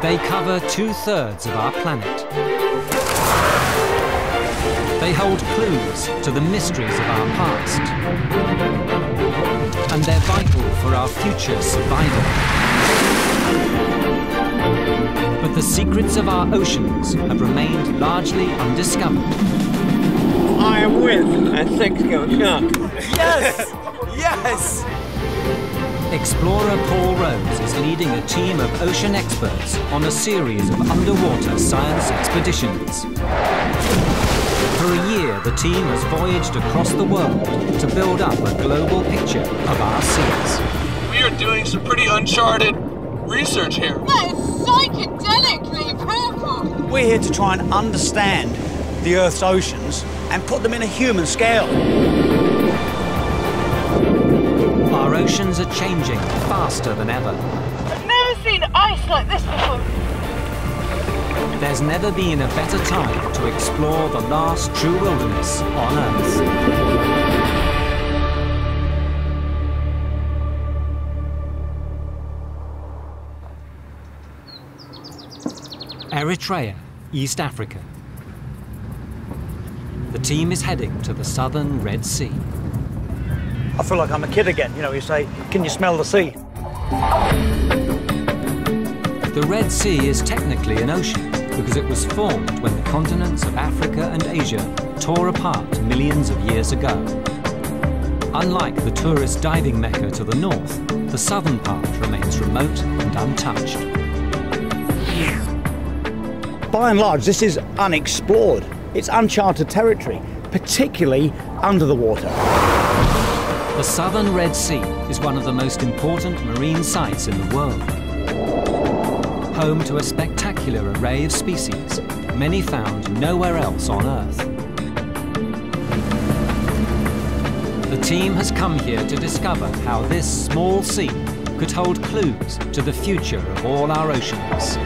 They cover two-thirds of our planet. They hold clues to the mysteries of our past. And they're vital for our future survival. But the secrets of our oceans have remained largely undiscovered. I am with a six-gill shark. Yes! yes! Explorer Paul Rose is leading a team of ocean experts on a series of underwater science expeditions. For a year, the team has voyaged across the world to build up a global picture of our seas. We are doing some pretty uncharted research here. That is psychedelically purple. We're here to try and understand the Earth's oceans and put them in a human scale. Oceans are changing faster than ever. I've never seen ice like this before. There's never been a better time to explore the last true wilderness on Earth. Eritrea, East Africa. The team is heading to the southern Red Sea. I feel like I'm a kid again. You know, you say, Can you smell the sea? The Red Sea is technically an ocean because it was formed when the continents of Africa and Asia tore apart millions of years ago. Unlike the tourist diving mecca to the north, the southern part remains remote and untouched. By and large, this is unexplored. It's uncharted territory, particularly under the water. The southern Red Sea is one of the most important marine sites in the world. Home to a spectacular array of species, many found nowhere else on Earth. The team has come here to discover how this small sea could hold clues to the future of all our oceans.